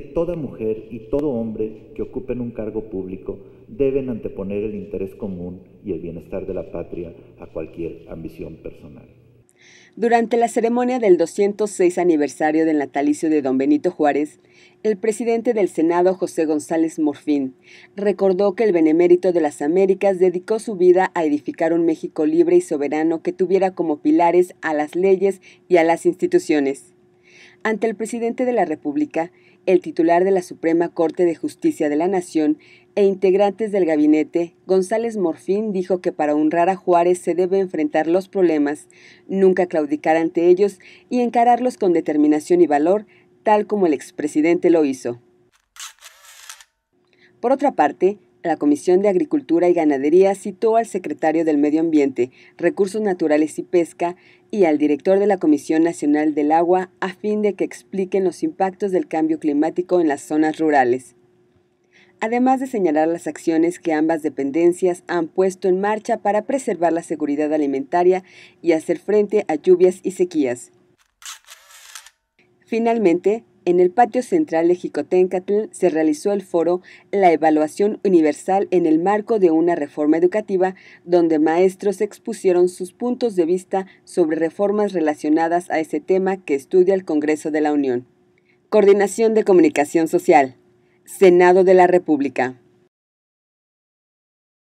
Toda mujer y todo hombre que ocupen un cargo público deben anteponer el interés común y el bienestar de la patria a cualquier ambición personal. Durante la ceremonia del 206 aniversario del natalicio de don Benito Juárez, el presidente del Senado, José González Morfín, recordó que el Benemérito de las Américas dedicó su vida a edificar un México libre y soberano que tuviera como pilares a las leyes y a las instituciones. Ante el presidente de la República, el titular de la Suprema Corte de Justicia de la Nación e integrantes del gabinete, González Morfín dijo que para honrar a Juárez se debe enfrentar los problemas, nunca claudicar ante ellos y encararlos con determinación y valor, tal como el expresidente lo hizo. Por otra parte, la Comisión de Agricultura y Ganadería citó al secretario del Medio Ambiente, Recursos Naturales y Pesca y al director de la Comisión Nacional del Agua a fin de que expliquen los impactos del cambio climático en las zonas rurales. Además de señalar las acciones que ambas dependencias han puesto en marcha para preservar la seguridad alimentaria y hacer frente a lluvias y sequías. Finalmente, en el patio central de Jicotencatl se realizó el foro La Evaluación Universal en el marco de una reforma educativa, donde maestros expusieron sus puntos de vista sobre reformas relacionadas a ese tema que estudia el Congreso de la Unión. Coordinación de Comunicación Social. Senado de la República.